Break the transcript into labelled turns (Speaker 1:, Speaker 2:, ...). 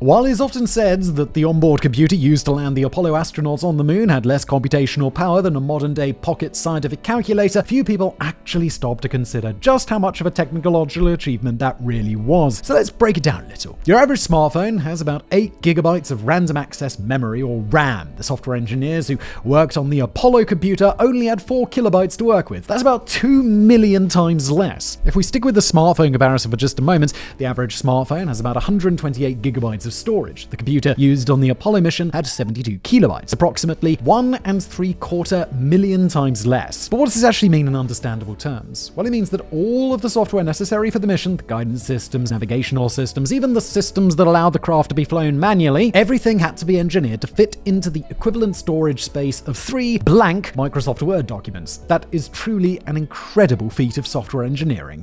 Speaker 1: While it is often said that the onboard computer used to land the Apollo astronauts on the moon had less computational power than a modern day pocket scientific calculator, few people actually stop to consider just how much of a technological achievement that really was. So let's break it down a little. Your average smartphone has about 8 gigabytes of random access memory, or RAM. The software engineers who worked on the Apollo computer only had 4 kilobytes to work with. That's about 2 million times less. If we stick with the smartphone comparison for just a moment, the average smartphone has about 128 gigabytes of storage. The computer used on the Apollo mission had 72 kilobytes, approximately one and three quarter million times less. But what does this actually mean in understandable terms? Well, it means that all of the software necessary for the mission, the guidance systems, navigational systems, even the systems that allowed the craft to be flown manually, everything had to be engineered to fit into the equivalent storage space of three blank Microsoft Word documents. That is truly an incredible feat of software engineering.